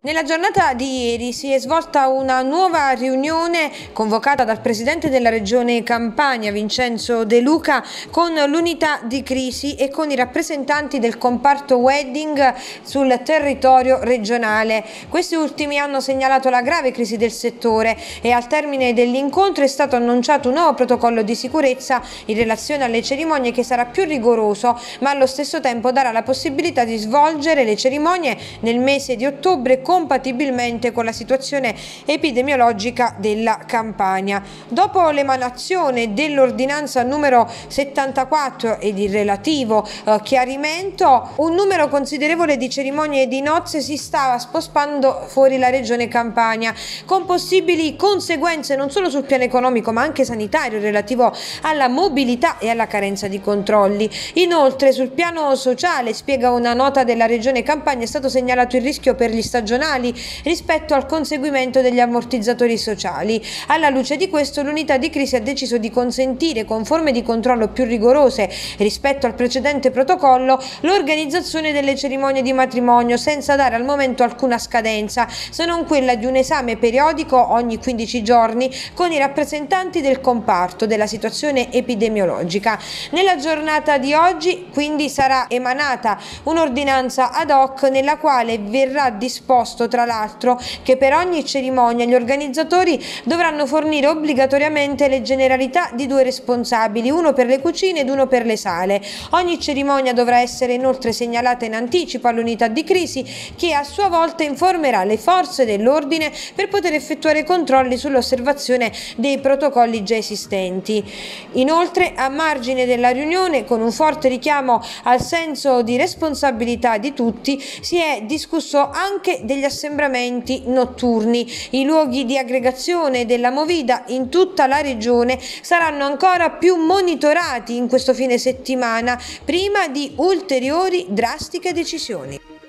Nella giornata di ieri si è svolta una nuova riunione convocata dal presidente della regione Campania Vincenzo De Luca con l'unità di crisi e con i rappresentanti del comparto wedding sul territorio regionale. Questi ultimi hanno segnalato la grave crisi del settore e al termine dell'incontro è stato annunciato un nuovo protocollo di sicurezza in relazione alle cerimonie che sarà più rigoroso ma allo stesso tempo darà la possibilità di svolgere le cerimonie nel mese di ottobre compatibilmente con la situazione epidemiologica della Campania. Dopo l'emanazione dell'ordinanza numero 74 ed il relativo eh, chiarimento, un numero considerevole di cerimonie di nozze si stava spostando fuori la regione Campania, con possibili conseguenze non solo sul piano economico ma anche sanitario relativo alla mobilità e alla carenza di controlli. Inoltre sul piano sociale, spiega una nota della regione Campania, è stato segnalato il rischio per gli stagionali regionali rispetto al conseguimento degli ammortizzatori sociali. Alla luce di questo l'unità di crisi ha deciso di consentire con forme di controllo più rigorose rispetto al precedente protocollo l'organizzazione delle cerimonie di matrimonio senza dare al momento alcuna scadenza se non quella di un esame periodico ogni 15 giorni con i rappresentanti del comparto della situazione epidemiologica. Nella giornata di oggi quindi sarà emanata un'ordinanza ad hoc nella quale verrà disposto disposto tra l'altro che per ogni cerimonia gli organizzatori dovranno fornire obbligatoriamente le generalità di due responsabili, uno per le cucine ed uno per le sale. Ogni cerimonia dovrà essere inoltre segnalata in anticipo all'unità di crisi che a sua volta informerà le forze dell'ordine per poter effettuare controlli sull'osservazione dei protocolli già esistenti. Inoltre, a margine della riunione, con un forte richiamo al senso di responsabilità di tutti, si è discusso anche degli degli assembramenti notturni. I luoghi di aggregazione della Movida in tutta la regione saranno ancora più monitorati in questo fine settimana prima di ulteriori drastiche decisioni.